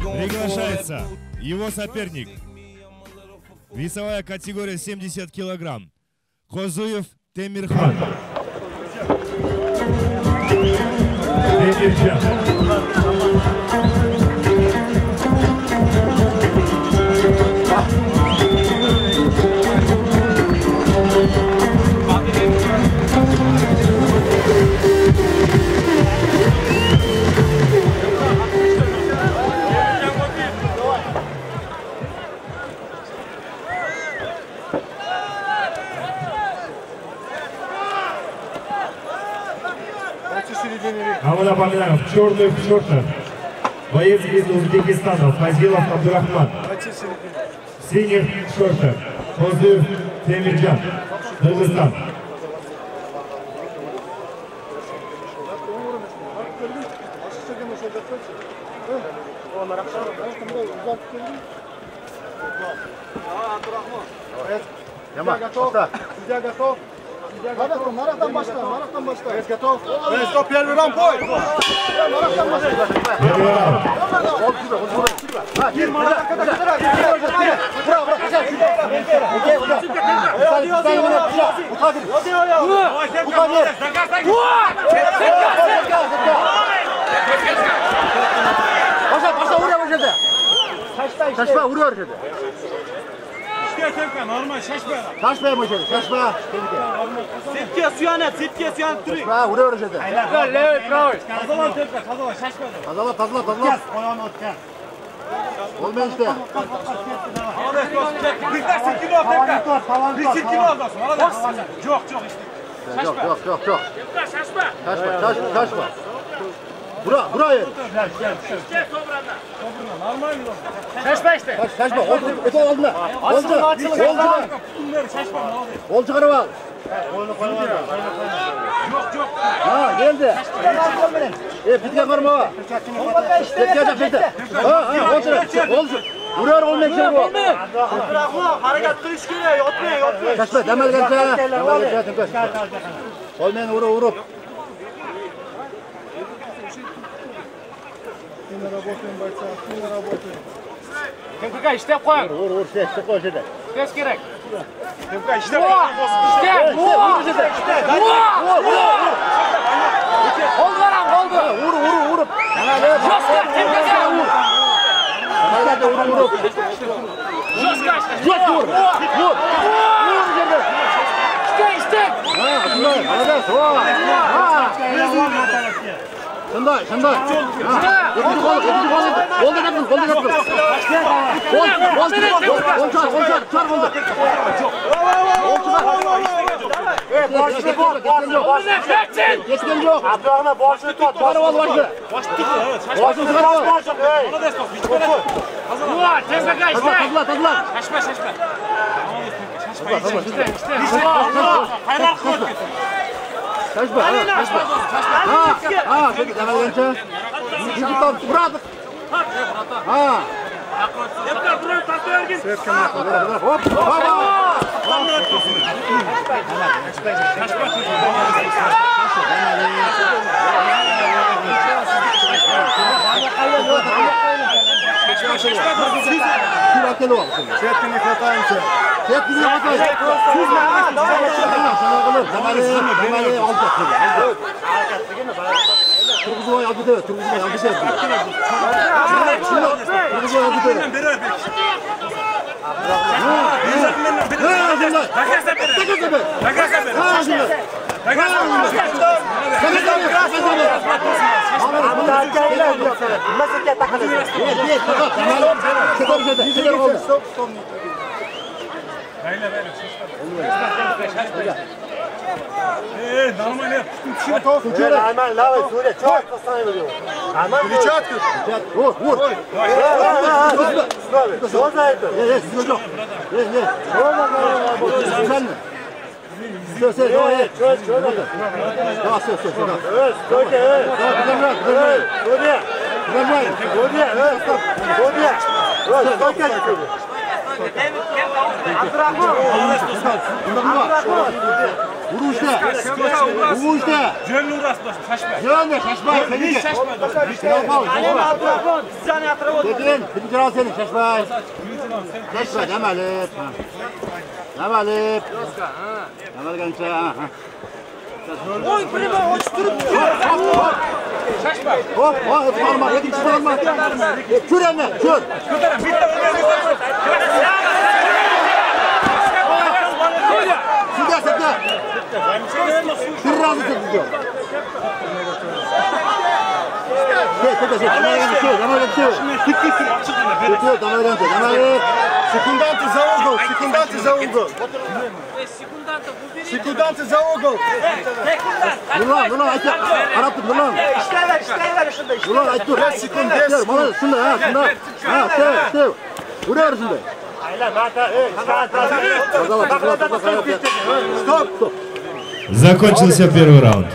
Приглашается его соперник. Весовая категория 70 килограмм. Хозуев Темирхан. Темирхан. А мы напоминаем, в черных шортах боец из Узбекистана Фазилов Абдурахман. В синих шортах Хозуев Темирджан, Дагестан. Яма, готов? Судья готов? Марахтан, Марахтан башта, Марахтан башта. Вес готов. Вес, стоп, первый раунд, бой. Марахтан башта. Первый раунд. Он сюда, он сюда, сюда. А, Кир, Марахтан, когда сюда, Кир, Браво, браво, сейчас. Окей, вот так. Уходи, уходи, уходи. Уходи, уходи. Уходи. Заказ, заказ. Заказ, заказ. Пошла, пошла, ура, уже да. Ташпа, ура, уже да. Temka normal şaşma. Şaşmaya başladı, şaşma. Sirke suyanat, sirke suyanat duruyor. Şaşma, vuruyor başladı. Lev, bravo. Kazalan Temka, kazalan şaşma. Tazala, tazala, tazala. Olmuyor işte. Hadi bak, bir de sirkini al Temka. Bir sirkini al basın. Hadi. Çok çok işte. Yok, yok, yok, yok. Şaşma. Şaşma, şaşma, şaşma. Bura, buraya. Normal mi? Şaşma işte. Şaş, şaşma, oldu, öte oldu. Oldu, oldu. Bunları şaşma ne oluyor? Ol çıkarı al. Yok yok. Ha, geldi. E, bitken korma o. Bitken çak, bitken. Ha, ha, ol çıkarı. Ol çıkarı. Vuruyor olmayan şey bu. Bırakma, hareket kılıç geliyor, yotmuyor, yotmuyor. Şaşma, demel gelse. Demel gelse, tümpür. Olmayan vuru, vurup. Активно работаем, бойцы, активно работаем. Кемпикай, штеп қой. Ур, ур, штеп, штеп қой жерде. Штеп керек. Кемпикай, штеп. Штеп, во! Во! Во! Қол қарам, қолды. Ур, ур, ур. Жестко, кемпикай, ур. Надо ур, ур. Жестко, жестко. Ур, ур. Ур жерде. Штеп, штеп. Молодец, во! Без ур на тарапке. Шандай, Шандай. Oldi, oldi kaptan, oldi kaptan. Gol, gol, gol çar, gol çar, çar oldu. Boshini bor, boshini bor. Ketgan yo'q. Abdurahman boshini tot, torib ol boshini. Boshini tot. Boshini torib ol. Молодец, топ, bitta qarab. Murat, tezga ishla. Tazla, tazla. Shashma, shashma. Shashma, ishla, ishla. Hayron qilib ketdi. Tashba. Tashba. Ha, ha, deb demagancha. Давай. topib turardik. Ha. Deputat turib topib bergin. Serka maqbul. Hop, hop. Tashba. Tashba. akıllı var şimdi? Сеткini хватаем все. Tek gibi yapar. Siz ne ha? Tamam, sana kalır. Zamani, zamani alacak şimdi. Turguzu var, aldı değil. Turguzu var, aldı değil. Turguzu var, aldı değil. Ha, şimdi. Takas da bere. Tek gibi. Takas da Masjidga taqilasiz. Stop, stop. Mayla, mayla. Э, нормально. Чем толку? Нормально, давай, Суря, чё поставим его? Нормально. Перчатку. Это? Есть, есть, Все, все, давай. Да, все, все, все. Нормально. Нормально. Нормально. Нормально. urushda urushda jo'nni urasizlar shashma jo'nni shashma abdurahmon sizani atrofim birinchi seni shashma shashma damalib damalib damalgancha Oy prima oturup Hop hop parmak yedim şu parmak. Kür anne kür. Şurada sakla. Şurada sakla. Şurada sakla. Секунданты за угол, секунданты за угол. Секунданты за угол. Нұрлан, Нұрлан, айтты. Қарап тұр, Нұрлан. Іште бер, іште бер шында. Нұрлан, айтты. 5 секунд, 5 секунд. Мына шында, ha, шында. Ha, тев, тев. Урар шында. Айла, мата, эй, Стоп, стоп. Закончился первый раунд.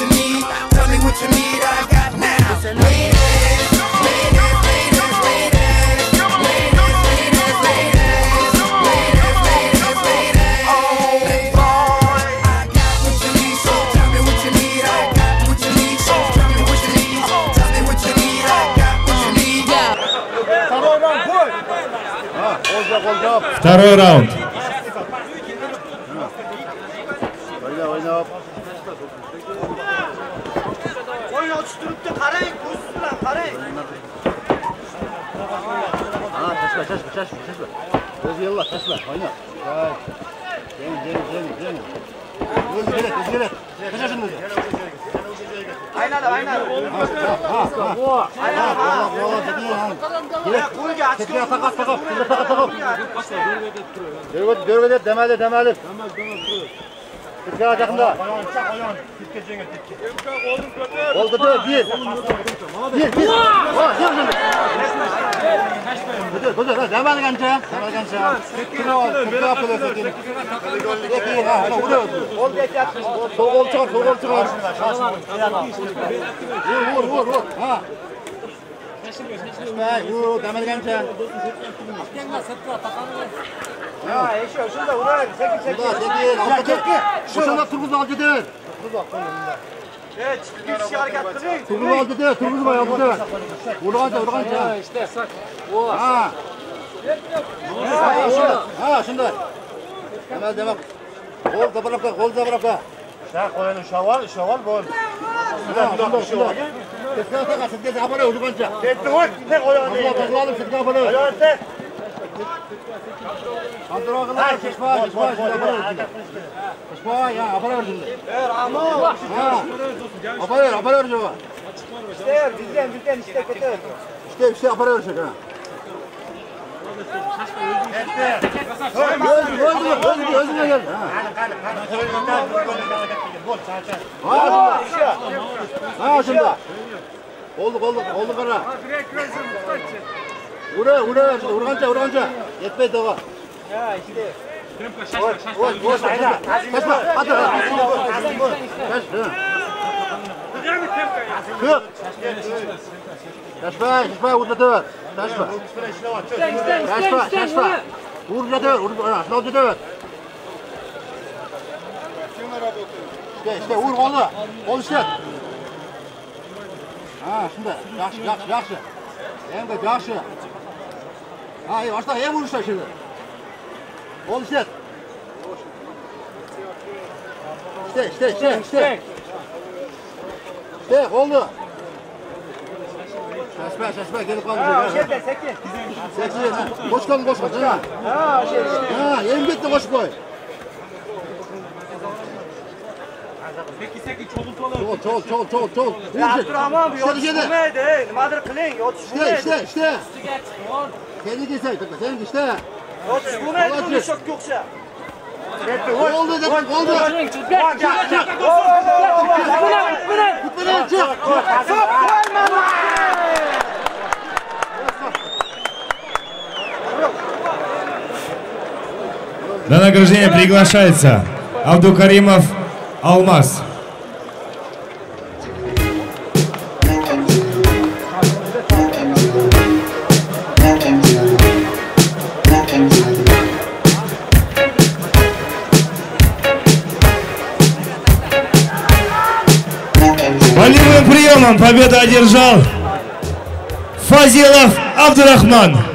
to me. what you need. I got now. Ladies, ladies, ladies, ladies, ladies, ladies, ladies, ladies, ladies, ladies. Oh boy, I got what you need. So tell me what you need. I got what you need. So tell me what you need. Tell me what you need. I got what you need. Olacak, olacak. Второй раунд. ish turibdi qarang ko'z bilan qarang ha tashlab tashlab tashlab tashlab o'zi yo'lla tashlab oyna jeng jeng jeng jeng o'zi kerak o'zi kerak tashla shuni aynadi aynadi qo'lga ochko faqat faqat faqat faqat berib berib demadi demadi demadi demadi Türkiye ayağında. Koyan, çak koyan. Tipke cenge, tipke. Emka kolun götür. Kol götür, bir. Bir, bir. Ha, gel gel. Götür, götür. Ha, devam kanca. Devam kanca. Tipke var, tipke yapılır zaten. Peki, ha, ha, vuruyor. Kol geçer. Sol kol çıkar, sol kol çıkar. Vur, vur, vur. Ha. İşte bu demir gençler. Ya eşi şunda uğrar. Çekil çekil. Uğrar çekil. Altta çekil. Şuna turguz al gider. Turguz al sonunda. Evet, bir şey hareket edin. Turguz al gider. Turguz al gider. Uğranca uğranca. İşte sak. Ha. Ha şunda. Ha şunda. Hemen demek. Kol zabırakla, kol zabırakla. نه خدا نشوال شوال بول نه نه نه شوال تسنا تقصد تسنا تقبله ودقان جا تدوت تقوياني الله تغلالي تسنا تقبله حياتي Kandır ağlar, kışma, kışma, kışma, ya, apara ver şimdi. Ver, ama. Ha, apara ver, apara ver şimdi. İşte, bizden, bizden işte kötü. İşte, işte apara ver şimdi. Ha şimdi. Olduk olduk olduk ana. Ura ura urganca urganca. Yetmez daha. Ya işte. Tempo şaşma şaşma. Boş boş. Şaşma. Hadi. Şaşma. Kırk. Şaşma şaşma. Şaşma şaşma. Şaşma şaşma. Kaçma. Kaçma, kaçma. Vur götür, vur, ha, şuna götür. İşte, işte, vur kolu. Kol işte. Ha, şimdi, yaxşı, yaxşı, yaxşı. Hem de yaxşı. Ha, iyi, başla, iyi vuruşlar şimdi. Kol işte. İşte, işte, işte, işte. İşte, oldu. Şaşma şaşma gelip kalmayacak. Ha şeyde sekiz. Sekiz. Koş kalın koş koş. Ha şey işte. Ha yemin bitti koş koy. Peki seki çoluk çoluk. Çol çol çol çol. Abdurrahman abi yol çıkmaydı. Nimadır kılın yol çıkmaydı. İşte işte işte. Üstüge çıkmıyor. Seni gitsek sen işte. Yol çıkmaydı bunu çok yoksa. Oldu dedim oldu. Çık çık. Çık çık. Çık çık. Çık çık. Çık çık. На награждение приглашается Абдукаримов Алмаз. Болевым приемом победу одержал Фазилов Абдурахман.